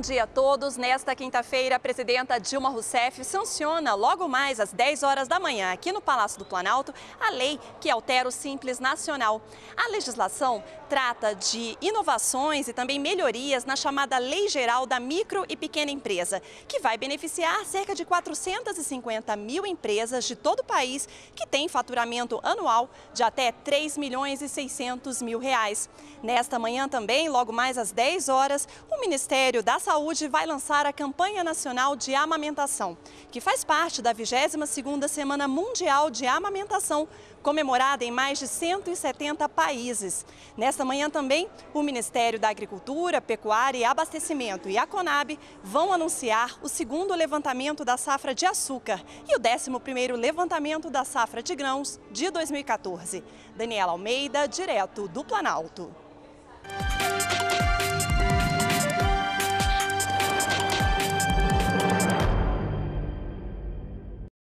dia a todos. Nesta quinta-feira, a presidenta Dilma Rousseff sanciona logo mais às 10 horas da manhã, aqui no Palácio do Planalto, a lei que altera o Simples Nacional. A legislação trata de inovações e também melhorias na chamada Lei Geral da Micro e Pequena Empresa, que vai beneficiar cerca de 450 mil empresas de todo o país que têm faturamento anual de até 3 milhões e 600 mil reais. Nesta manhã também, logo mais às 10 horas, o Ministério da Saúde vai lançar a campanha nacional de amamentação, que faz parte da 22ª Semana Mundial de Amamentação, comemorada em mais de 170 países. Nesta manhã também, o Ministério da Agricultura, Pecuária e Abastecimento e a Conab vão anunciar o segundo levantamento da safra de açúcar e o 11º levantamento da safra de grãos de 2014. Daniela Almeida, direto do Planalto.